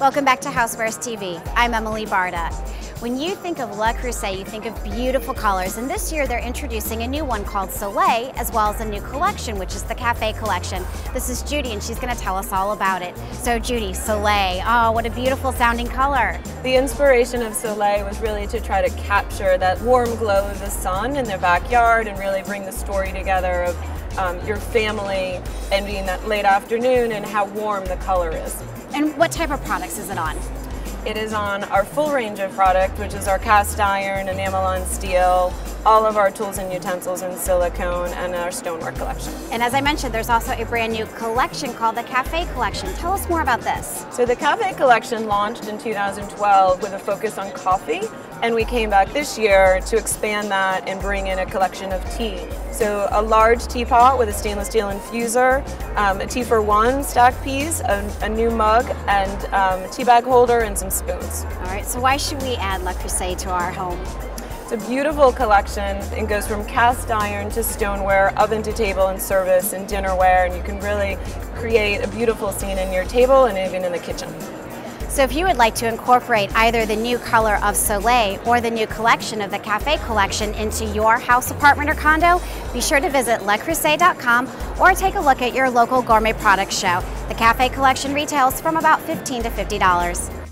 Welcome back to Housewares TV. I'm Emily Barda. When you think of Le Creuset, you think of beautiful colors, and this year they're introducing a new one called Soleil, as well as a new collection, which is the Cafe Collection. This is Judy, and she's going to tell us all about it. So, Judy, Soleil, oh, what a beautiful sounding color. The inspiration of Soleil was really to try to capture that warm glow of the sun in their backyard and really bring the story together of um, your family and being that late afternoon and how warm the color is. And what type of products is it on? It is on our full range of product, which is our cast iron, enamel on steel, all of our tools and utensils in silicone, and our stoneware collection. And as I mentioned, there's also a brand new collection called the Cafe Collection. Tell us more about this. So the Cafe Collection launched in 2012 with a focus on coffee, and we came back this year to expand that and bring in a collection of tea. So a large teapot with a stainless steel infuser, um, a tea for one stack piece, a, a new mug, and um, a tea bag holder and some spoons. All right, so why should we add Le Creuset to our home? It's a beautiful collection. and goes from cast iron to stoneware, oven to table and service and dinnerware, and you can really create a beautiful scene in your table and even in the kitchen. So if you would like to incorporate either the new color of Soleil or the new collection of the Cafe Collection into your house, apartment, or condo, be sure to visit lecreuset.com or take a look at your local gourmet products show. The Cafe Collection retails from about 15 to $50.